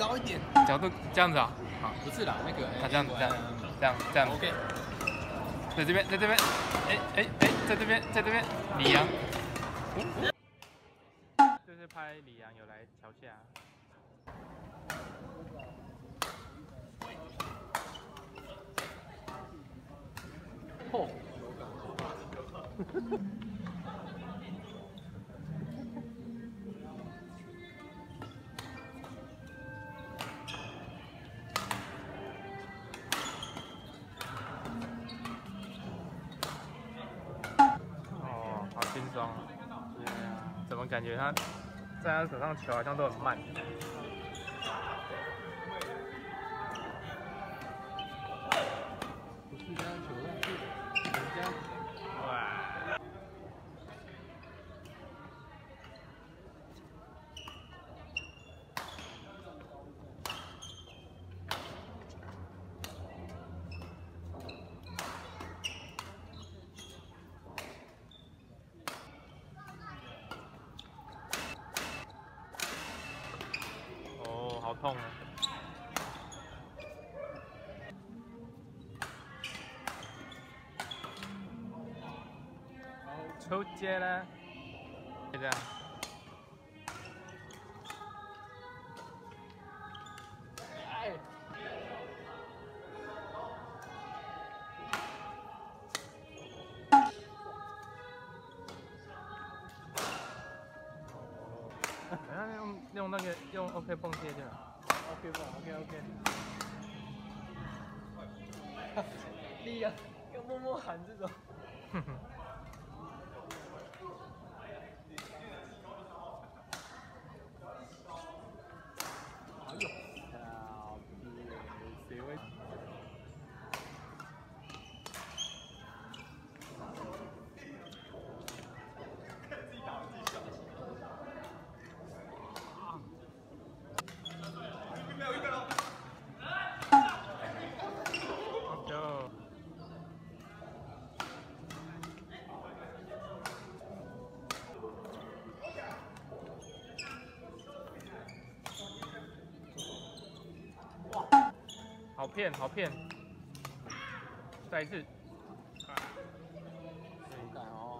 高一点。角度这样子啊，好，不是啦，那个他这样子这样这样这样，OK。在这边，在这边，哎哎哎，在这边，在这边，李阳，就是拍李阳有来桥下。嚯！轻松。对啊，怎么感觉他在他手上球好像都很慢？不是这样球，是人家哇！哦，好痛啊抽筋了现在好像用用那个用 OK 蹦接就好。OK 蹦，OK OK。厉害，要默默喊这种。好骗，好骗。再一次。好感哦。